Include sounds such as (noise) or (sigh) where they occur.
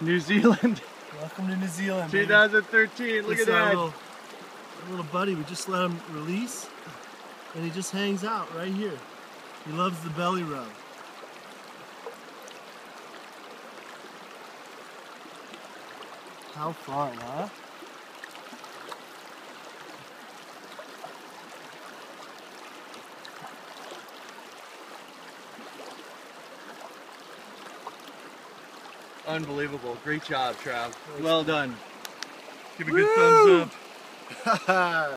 New Zealand, Welcome to New Zealand. baby. 2013. Look This at that. Little, little buddy, we just let him release, and he just hangs out right here. He loves the belly rub. How fun, huh? Unbelievable. Great job, Trav. Well done. Give a good thumbs up. (laughs)